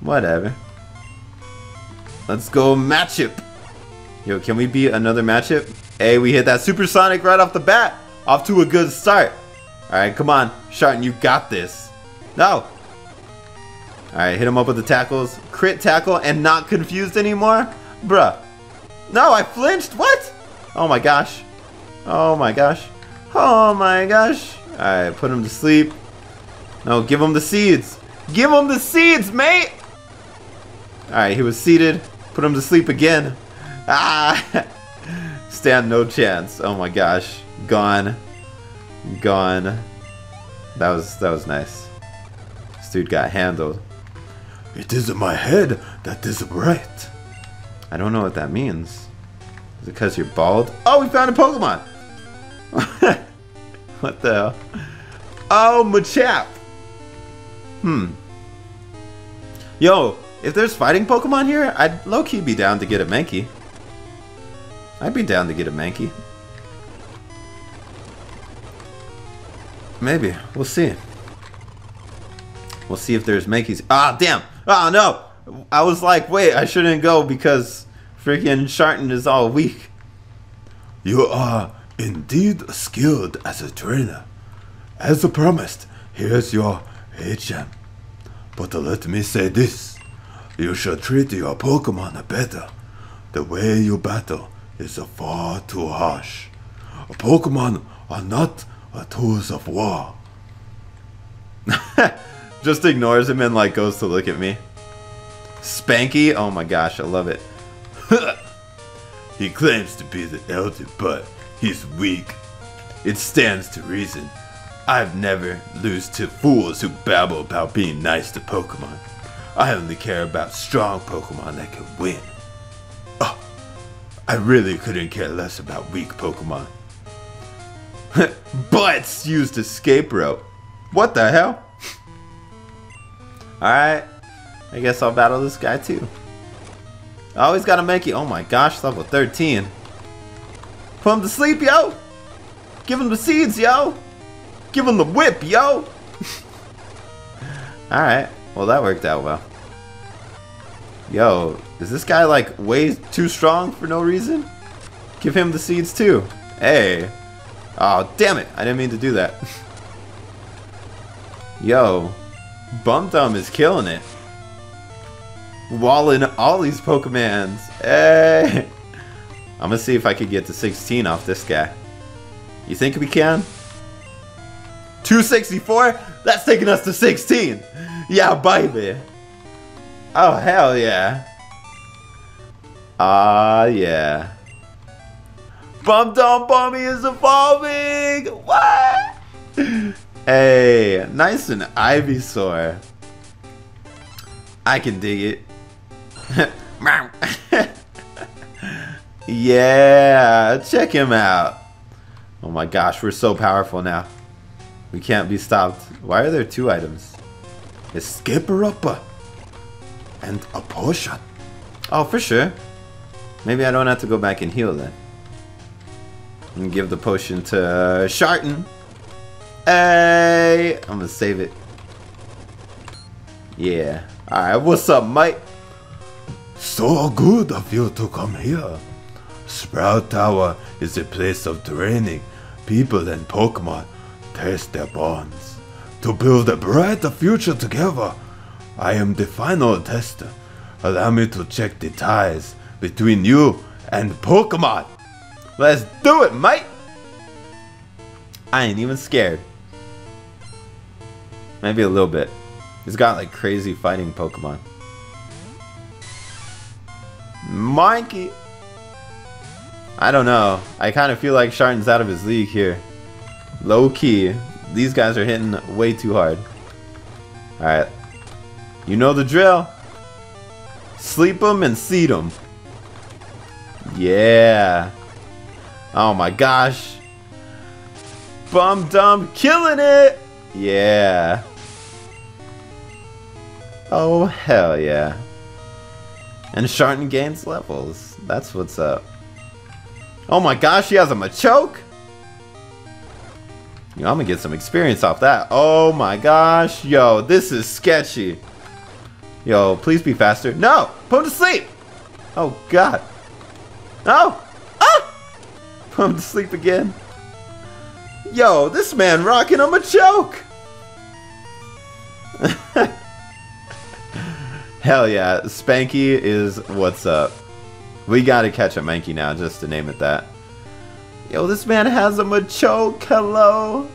Whatever. Let's go matchup. Yo, can we beat another matchup? Hey, we hit that supersonic right off the bat. Off to a good start. Alright, come on. Sharton, you got this. No. Alright, hit him up with the tackles. Crit tackle and not confused anymore? Bruh. No, I flinched. What? Oh my gosh. Oh my gosh. Oh my gosh. Alright, put him to sleep. No, give him the seeds. Give him the seeds, mate! Alright, he was seated. Put him to sleep again. Ah! Stand no chance. Oh my gosh. Gone. Gone. That was that was nice. This dude got handled. It is my head that is right. I don't know what that means. Is it because you're bald? Oh, we found a Pokemon! what the hell? Oh, Machop! Hmm. Yo, if there's fighting Pokemon here, I'd low-key be down to get a Mankey. I'd be down to get a Mankey. Maybe. We'll see. We'll see if there's Mankeys. Ah, damn! Ah, no! I was like, wait, I shouldn't go because freaking Sharton is all weak. You are indeed skilled as a trainer. As promised, here's your HM. But let me say this. You should treat your Pokemon better. The way you battle is far too harsh. Pokemon are not tools of war. Just ignores him and like goes to look at me. Spanky? Oh my gosh, I love it. he claims to be the elder, but he's weak. It stands to reason. I've never lose to fools who babble about being nice to Pokemon. I only care about strong Pokemon that can win. Oh, I really couldn't care less about weak Pokemon. Butts used escape rope. What the hell? Alright. I guess I'll battle this guy too. I always gotta make it. Oh my gosh, level 13. Put him to sleep, yo! Give him the seeds, yo! Give him the whip, yo! Alright. Well, that worked out well. Yo, is this guy like way too strong for no reason? Give him the seeds too. Hey. Oh, damn it. I didn't mean to do that. Yo. Bum Thumb is killing it. Walling all these Pokemons. Hey. I'm gonna see if I could get to 16 off this guy. You think we can? 264? That's taking us to 16. Yeah, baby. Oh, hell yeah. Ah, uh, yeah. Bum Dum Bummy is evolving! What? Hey, nice and Ivysaur. I can dig it. yeah, check him out. Oh my gosh, we're so powerful now. We can't be stopped. Why are there two items? Escape Upper and a potion. Oh, for sure. Maybe I don't have to go back and heal then. And give the potion to uh, Sharton. Hey! I'm gonna save it. Yeah. Alright, what's up, Mike? So good of you to come here. Sprout Tower is a place of training. People and Pokemon test their bonds. To build a brighter future together, I am the final tester. Allow me to check the ties between you and Pokemon. Let's do it, mate! I ain't even scared. Maybe a little bit. He's got like crazy fighting Pokemon. Mikey! I don't know. I kind of feel like Sharton's out of his league here. Low key. These guys are hitting way too hard. Alright, you know the drill. Sleep them and seed them. Yeah. Oh my gosh. Bum Dum killing it. Yeah. Oh, hell yeah. And Sharton gains levels. That's what's up. Oh my gosh, he has a Machoke? Yo, I'm gonna get some experience off that. Oh my gosh. Yo, this is sketchy. Yo, please be faster. No! Put him to sleep! Oh god. No! Ah! Put him to sleep again. Yo, this man rocking a Machoke! Hell yeah, Spanky is what's up. We gotta catch a Mankey now, just to name it that. Yo, this man has a Machoke, hello.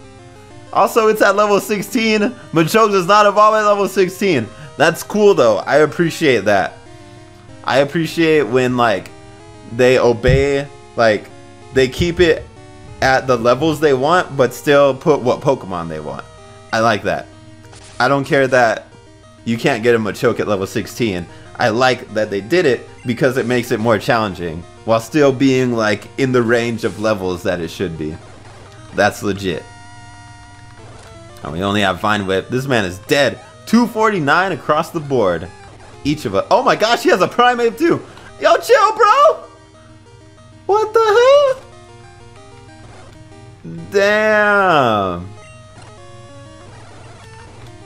Also, it's at level 16. Machoke does not evolve at level 16. That's cool though, I appreciate that. I appreciate when like, they obey, like, they keep it at the levels they want, but still put what Pokemon they want. I like that. I don't care that you can't get a Machoke at level 16. I like that they did it because it makes it more challenging while still being like in the range of levels that it should be. That's legit. And we only have Vine Whip. This man is dead. 249 across the board. Each of us. Oh my gosh, he has a Primeape too. Yo, chill, bro. What the hell? Damn.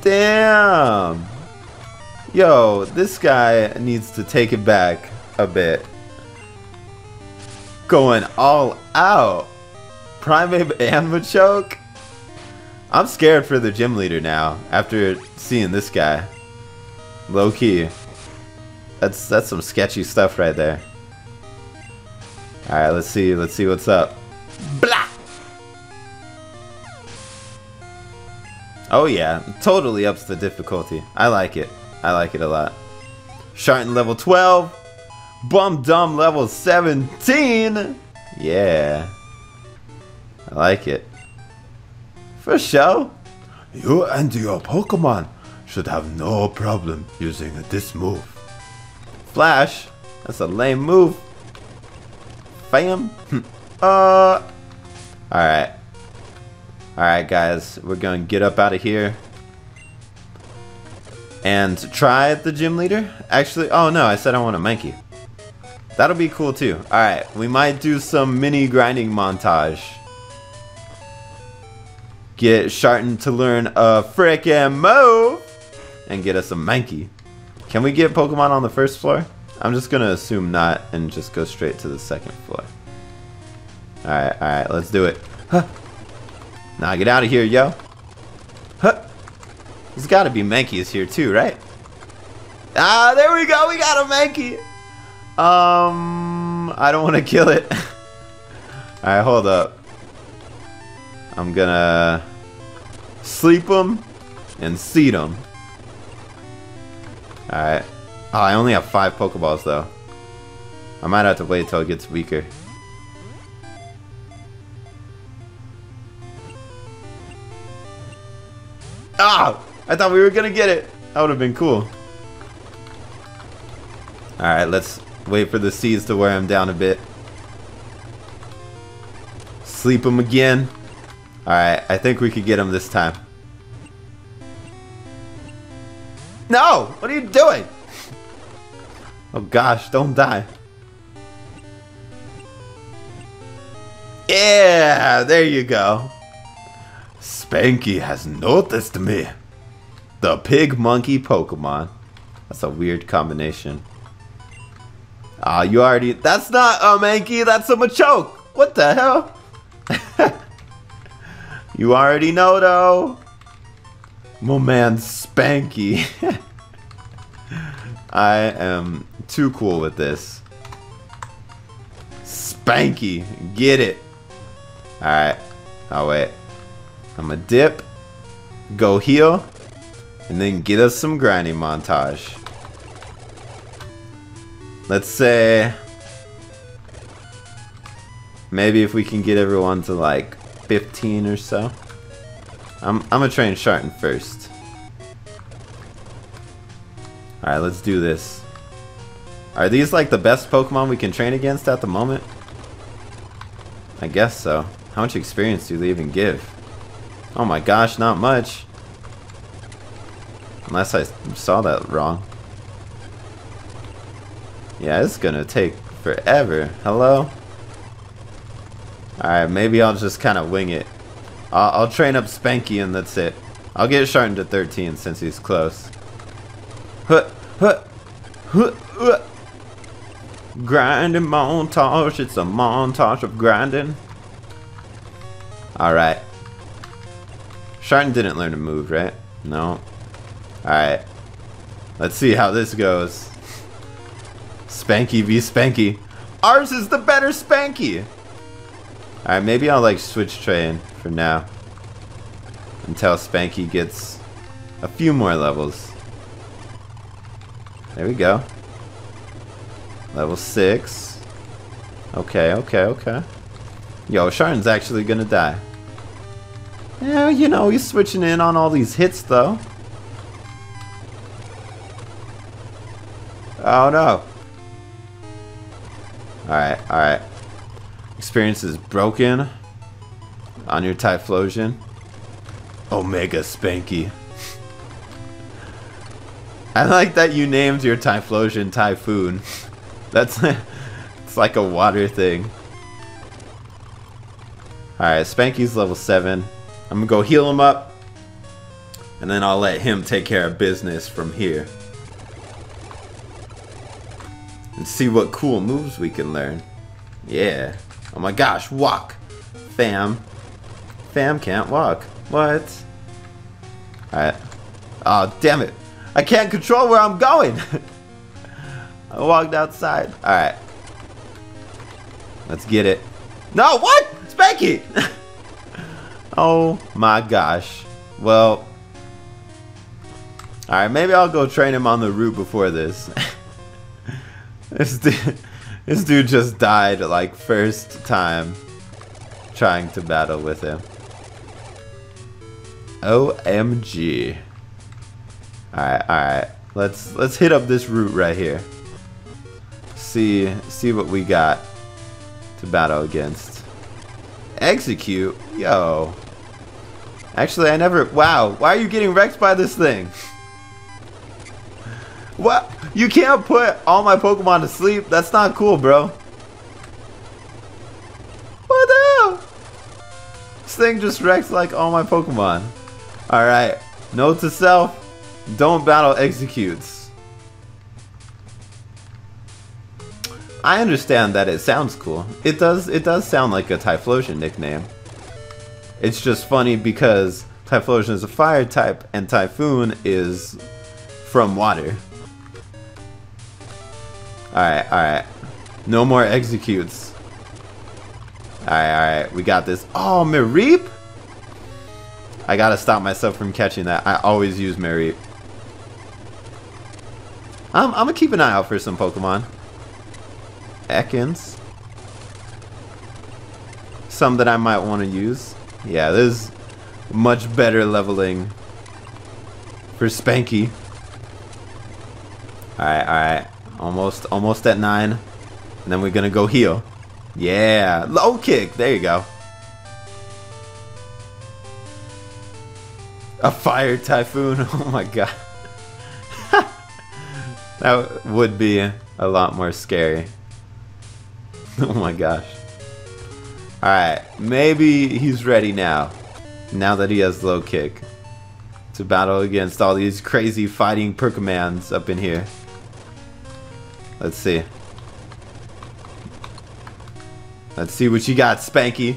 Damn. Yo, this guy needs to take it back a bit. Going all out. Primeape and Machoke? I'm scared for the gym leader now, after seeing this guy. Low key. That's that's some sketchy stuff right there. Alright, let's see, let's see what's up. Blah! Oh yeah, totally ups the difficulty. I like it. I like it a lot. Sharton level 12. Bum Dum level 17. Yeah. I like it. For sure. You and your Pokemon should have no problem using this move. Flash. That's a lame move. Fam. uh. Alright. Alright guys, we're gonna get up out of here and try the gym leader. Actually, oh no, I said I want a Mankey. That'll be cool too. Alright, we might do some mini grinding montage. Get Sharton to learn a frickin' move and get us a Mankey. Can we get Pokemon on the first floor? I'm just gonna assume not and just go straight to the second floor. Alright, alright, let's do it. Huh. Now get out of here, yo. Huh. There's got to be Mankeys here too, right? Ah, there we go. We got a Mankey. Um, I don't want to kill it. All right, hold up. I'm gonna sleep him and seed him. All right. Oh, I only have five Pokeballs though. I might have to wait till it gets weaker. Ah! I thought we were gonna get it. That would have been cool. Alright, let's wait for the seeds to wear him down a bit. Sleep him again. Alright, I think we could get him this time. No! What are you doing? Oh gosh, don't die. Yeah, there you go. Spanky has noticed me. The pig monkey Pokemon. That's a weird combination. Ah, uh, you already. That's not a Mankey, that's a Machoke. What the hell? you already know though. My man Spanky. I am too cool with this. Spanky, get it. Alright. Oh wait. I'm a dip. Go heal. And then get us some grinding montage. Let's say... Maybe if we can get everyone to like 15 or so. I'm, I'm gonna train Sharton first. Alright, let's do this. Are these like the best Pokemon we can train against at the moment? I guess so. How much experience do they even give? Oh my gosh, not much. Unless I saw that wrong. Yeah, it's gonna take forever. Hello? Alright, maybe I'll just kind of wing it. I'll, I'll, train up Spanky and that's it. I'll get Sharton to 13 since he's close. Huh, huh, huh, huh. Grinding montage, it's a montage of grinding. Alright. Sharton didn't learn to move, right? No. Alright. Let's see how this goes. Spanky v Spanky. Ours is the better Spanky! Alright, maybe I'll like switch train for now. Until Spanky gets a few more levels. There we go. Level 6. Okay, okay, okay. Yo, Sharton's actually gonna die. Yeah, you know, he's switching in on all these hits though. Oh no. Alright, alright. Experience is broken on your Typhlosion. Omega Spanky. I like that you named your Typhlosion Typhoon. That's it's like a water thing. Alright, Spanky's level 7. I'm gonna go heal him up. And then I'll let him take care of business from here. See what cool moves we can learn. Yeah. Oh my gosh, walk. Fam. Fam can't walk. What? Alright. Oh, damn it. I can't control where I'm going. I walked outside. Alright. Let's get it. No, what? Spanky! oh my gosh. Well. Alright, maybe I'll go train him on the route before this. this dude, this dude just died like first time trying to battle with him. OMG. Alright, alright. Let's let's hit up this route right here. See see what we got to battle against. Exeggcute? Yo. Actually, I never... Wow, why are you getting wrecked by this thing? What? You can't put all my Pokemon to sleep? That's not cool, bro. What the hell? This thing just wrecks like all my Pokemon. Alright, note to self, don't battle Exeggcutes. I understand that it sounds cool. It does it does sound like a Typhlosion nickname. It's just funny because Typhlosion is a fire type and Typhoon is from water. Alright, alright. No more Exeggcutes. Alright, alright. We got this. Oh, Mareep? I gotta stop myself from catching that. I always use Mareep. I'm, I'm gonna keep an eye out for some Pokemon. Ekans. Some that I might want to use. Yeah, there's much better leveling for Spanky. Alright, alright. Almost, almost at 9. And then we're gonna go heal. Yeah, low kick. There you go. A fire typhoon. Oh my god. that would be a lot more scary. oh my gosh. Alright, maybe he's ready now. Now that he has low kick. To battle against all these crazy fighting Perkamans up in here. Let's see. Let's see what you got, Spanky.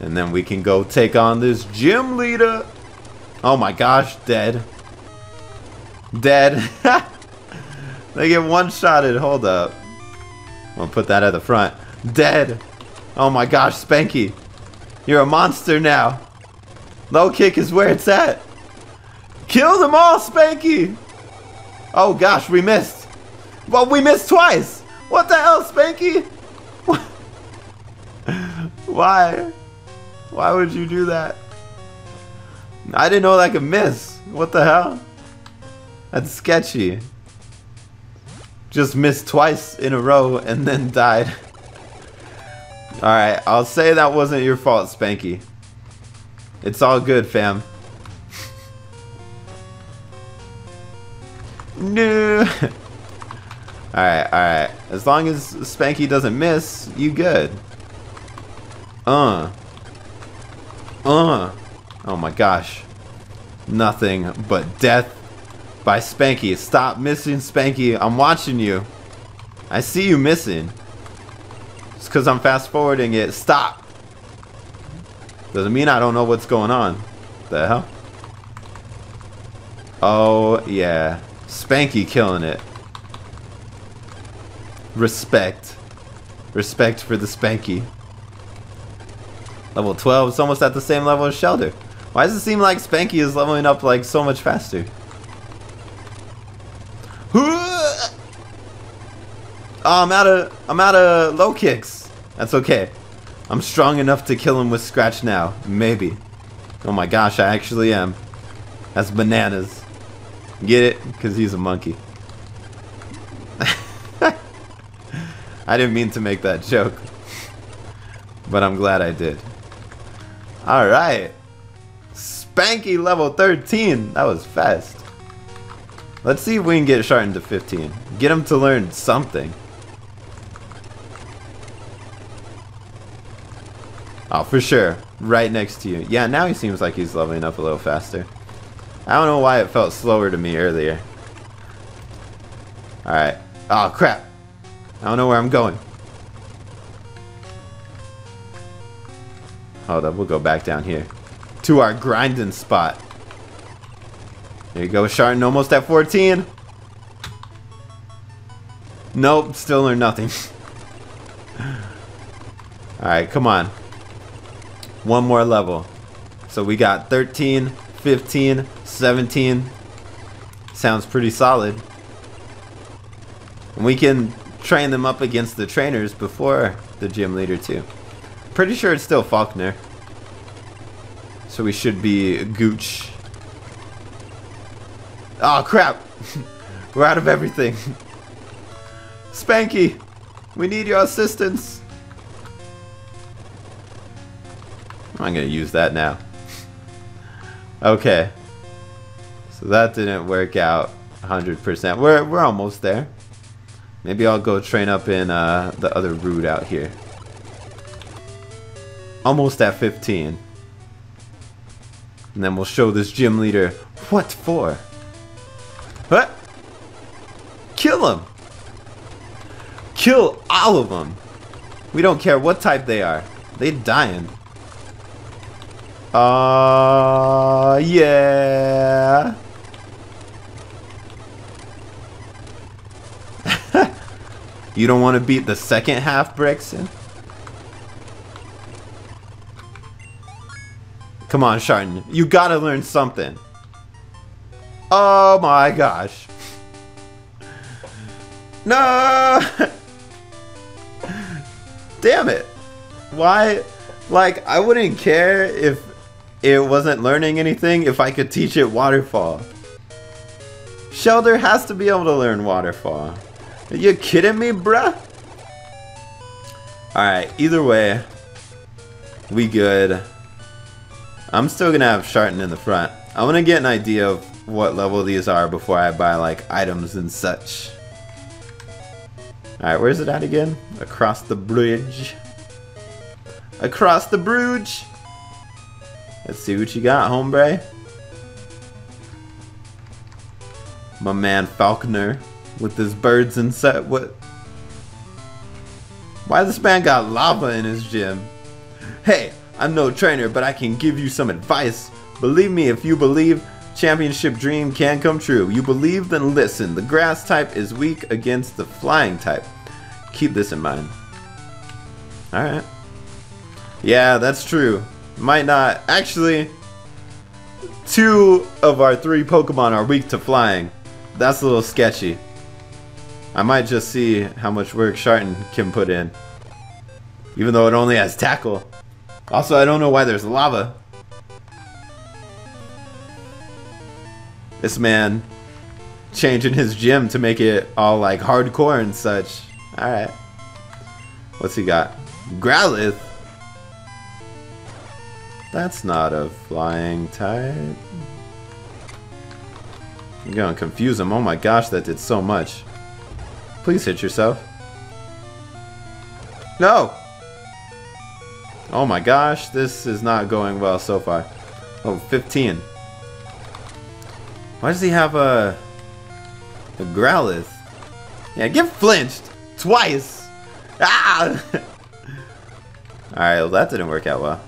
And then we can go take on this gym leader. Oh my gosh, dead. Dead. they get one-shotted. Hold up. Gonna put that at the front. Dead. Oh my gosh, Spanky. You're a monster now. Low kick is where it's at. Kill them all, Spanky. Oh gosh, we missed. Well, we missed twice. What the hell, Spanky? Why? Why would you do that? I didn't know that could miss. What the hell? That's sketchy. Just missed twice in a row and then died. Alright, I'll say that wasn't your fault, Spanky. It's all good, fam. no. Alright, alright. As long as Spanky doesn't miss, you good. Uh. Uh. Oh my gosh. Nothing but death by Spanky. Stop missing, Spanky. I'm watching you. I see you missing. It's because I'm fast forwarding it. Stop. Doesn't mean I don't know what's going on. The hell? Oh, yeah. Spanky killing it. Respect. Respect for the Spanky. Level 12 is almost at the same level as Shellder. Why does it seem like Spanky is leveling up like so much faster? Oh, I'm out of I'm out of low kicks. That's okay. I'm strong enough to kill him with scratch now. Maybe. Oh my gosh, I actually am. That's bananas. Get it? Because he's a monkey. I didn't mean to make that joke. But I'm glad I did. Alright. Spanky level 13. That was fast. Let's see if we can get Sharton to 15. Get him to learn something. Oh, for sure. Right next to you. Yeah, now he seems like he's leveling up a little faster. I don't know why it felt slower to me earlier. Alright. Oh, crap. I don't know where I'm going. Hold up, we'll go back down here. To our grinding spot. There you go, Sharton almost at 14. Nope, still learned nothing. Alright, come on. One more level. So we got 13, 15, 17. Sounds pretty solid. And we can train them up against the trainers before the gym leader too. Pretty sure it's still Falkner. So we should be Gooch. Oh crap! We're out of everything. Spanky! We need your assistance! I'm gonna use that now. okay. So that didn't work out 100%. We're, we're almost there. Maybe I'll go train up in uh, the other route out here. Almost at 15. And then we'll show this gym leader what for. What? Kill him! Kill all of them! We don't care what type they are. They dying. Uh, yeah. You don't want to beat the second half, Brixton? Come on, Sharton. You gotta learn something. Oh my gosh. No! Damn it. Why? Like, I wouldn't care if it wasn't learning anything if I could teach it Waterfall. Shellder has to be able to learn Waterfall. Are you kidding me, bruh? Alright, either way, we good. I'm still gonna have Sharton in the front. I wanna get an idea of what level these are before I buy like items and such. Alright, where's it at again? Across the bridge. Across the bridge! Let's see what you got, hombre. My man Falkner with his birds and set. What? Why this man got lava in his gym? Hey, I'm no trainer, but I can give you some advice. Believe me, if you believe, championship dream can come true. You believe, then listen. The grass type is weak against the flying type. Keep this in mind. Alright. Yeah, that's true. Might not. Actually, two of our three Pokemon are weak to flying. That's a little sketchy. I might just see how much work Sharton can put in. Even though it only has tackle. Also, I don't know why there's lava. This man changing his gym to make it all like hardcore and such. Alright. What's he got? Growlithe? That's not a flying type. I'm gonna confuse him. Oh my gosh, that did so much. Please hit yourself. No! Oh my gosh, this is not going well so far. Oh, 15. Why does he have a... A Growlithe? Yeah, get flinched! Twice! Ah! Alright, well that didn't work out well.